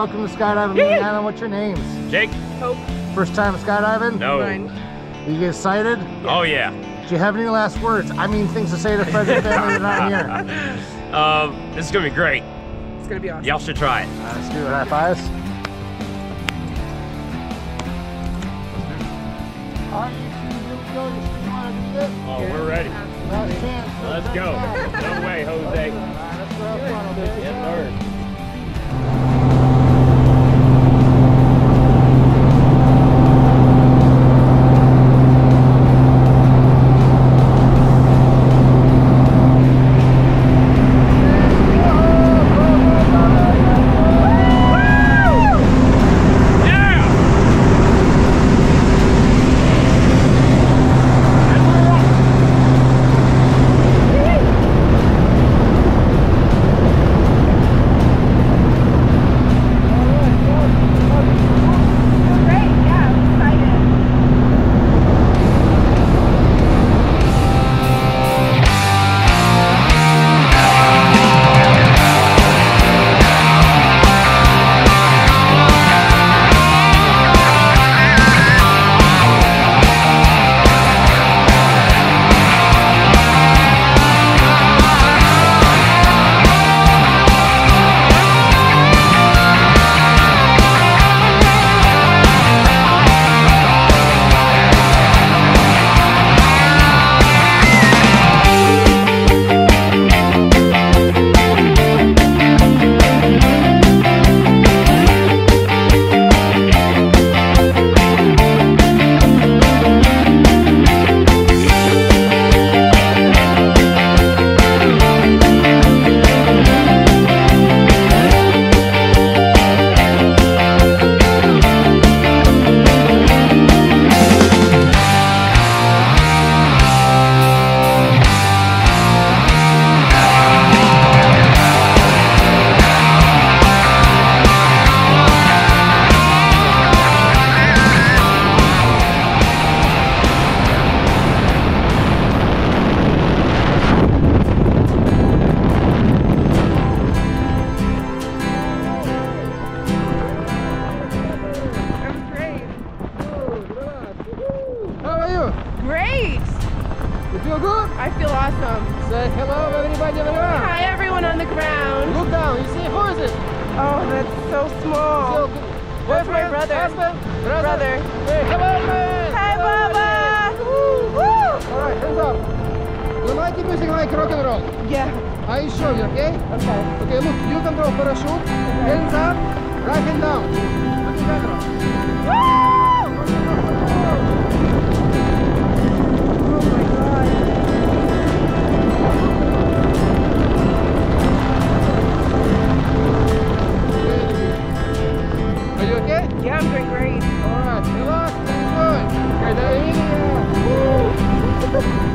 welcome to skydiving, Indiana. What's your names? Jake? Hope. First time skydiving? No. Mine. You get excited? Oh yeah. Do you have any last words? I mean, things to say to friends and family that aren't here. Um, this is gonna be great. It's gonna be awesome. Y'all should try it. Uh, let's do it. High fives. All right, you two, we go. You still want to do this? Oh, we're ready. Last chance. Let's go. No way, Jose. Feel good? I feel awesome. Say hello, everybody, everyone. Hi, everyone on the ground. Look down. You see, who is it? Oh, that's so So small. good. That's my brother. Husband? Brother? Brother. Hey, hello, man. Hi, Baba! Woo! All right, hands up. You like music like rock and roll? Yeah. I show you, okay? Okay. Okay, look, you can throw parachute. Hands up, right hand down. Are you okay? Yeah, I'm doing great. Alright, good luck. keep going. You're the.